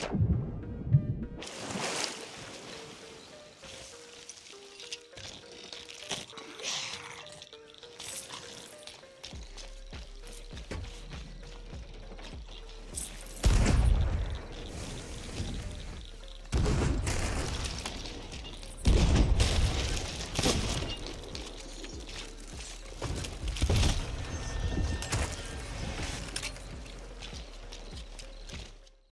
you